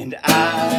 and I